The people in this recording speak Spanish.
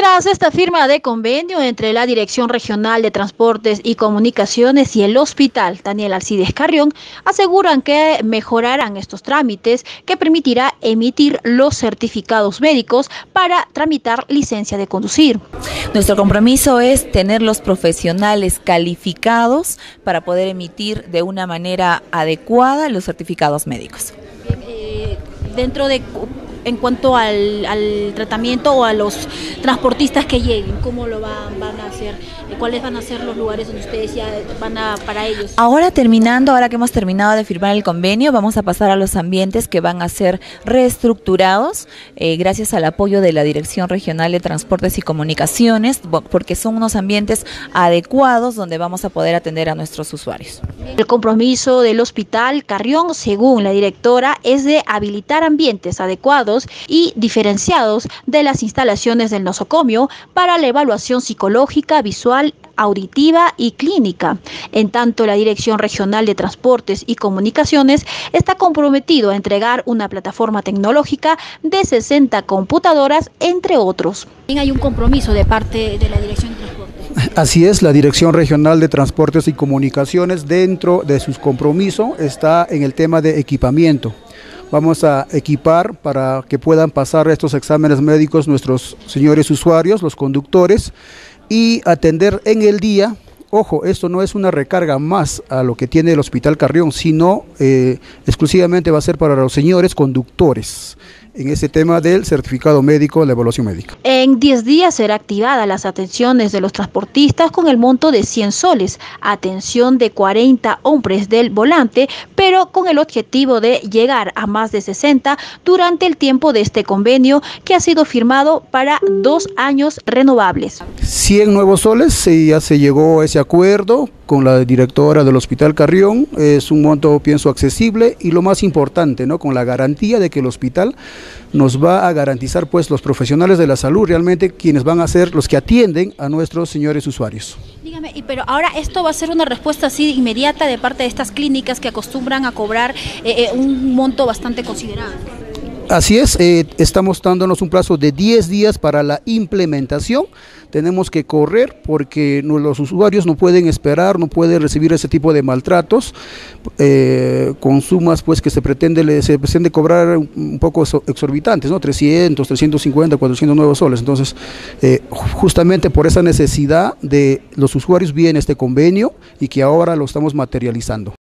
Tras esta firma de convenio entre la Dirección Regional de Transportes y Comunicaciones y el Hospital Daniel Alcides Carrión, aseguran que mejorarán estos trámites que permitirá emitir los certificados médicos para tramitar licencia de conducir. Nuestro compromiso es tener los profesionales calificados para poder emitir de una manera adecuada los certificados médicos. Eh, dentro de en cuanto al, al, tratamiento o a los transportistas que lleguen, cómo lo van, van a hacer, cuáles van a ser los lugares donde ustedes ya van a para ellos. Ahora terminando, ahora que hemos terminado de firmar el convenio, vamos a pasar a los ambientes que van a ser reestructurados eh, gracias al apoyo de la Dirección Regional de Transportes y Comunicaciones, porque son unos ambientes adecuados donde vamos a poder atender a nuestros usuarios. El compromiso del Hospital Carrión, según la directora, es de habilitar ambientes adecuados y diferenciados de las instalaciones del nosocomio para la evaluación psicológica, visual, auditiva y clínica. En tanto, la Dirección Regional de Transportes y Comunicaciones está comprometido a entregar una plataforma tecnológica de 60 computadoras, entre otros. Hay un compromiso de parte de la Dirección de Transportes. Así es, la Dirección Regional de Transportes y Comunicaciones dentro de sus compromisos está en el tema de equipamiento. Vamos a equipar para que puedan pasar estos exámenes médicos nuestros señores usuarios, los conductores, y atender en el día. Ojo, esto no es una recarga más a lo que tiene el Hospital Carrión, sino eh, exclusivamente va a ser para los señores conductores en ese tema del certificado médico, la evaluación médica. En 10 días será activada las atenciones de los transportistas con el monto de 100 soles, atención de 40 hombres del volante, pero con el objetivo de llegar a más de 60 durante el tiempo de este convenio que ha sido firmado para dos años renovables. 100 nuevos soles, ya se llegó a ese acuerdo con la directora del Hospital Carrión, es un monto pienso accesible y lo más importante, ¿no? con la garantía de que el hospital nos va a garantizar pues los profesionales de la salud realmente quienes van a ser los que atienden a nuestros señores usuarios. Dígame, pero ahora esto va a ser una respuesta así inmediata de parte de estas clínicas que acostumbran a cobrar eh, eh, un monto bastante considerable. Así es, eh, estamos dándonos un plazo de 10 días para la implementación. Tenemos que correr porque los usuarios no pueden esperar, no pueden recibir ese tipo de maltratos eh, con sumas pues que se pretende se pretende cobrar un poco exorbitantes, ¿no? 300, 350, 400 nuevos soles. Entonces, eh, justamente por esa necesidad de los usuarios viene este convenio y que ahora lo estamos materializando.